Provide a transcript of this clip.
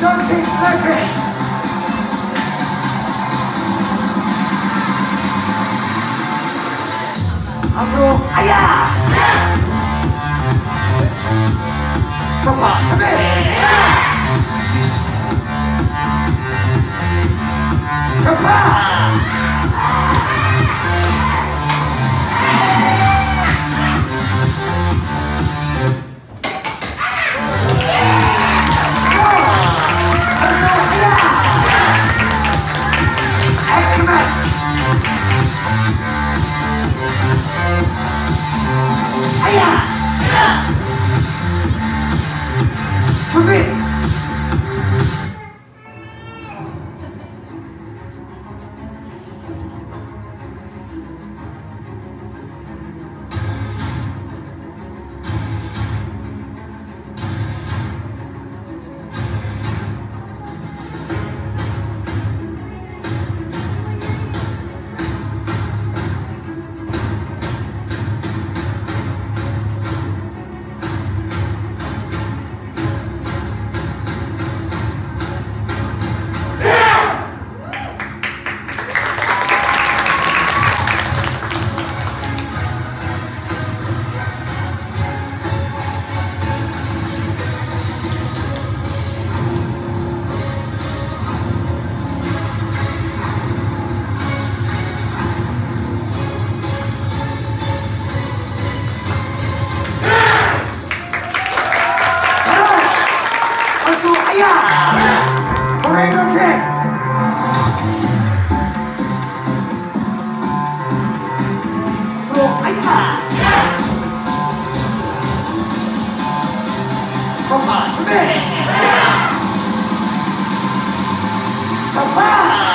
Something's happening. Afro, aya! Papa, come here! 앞으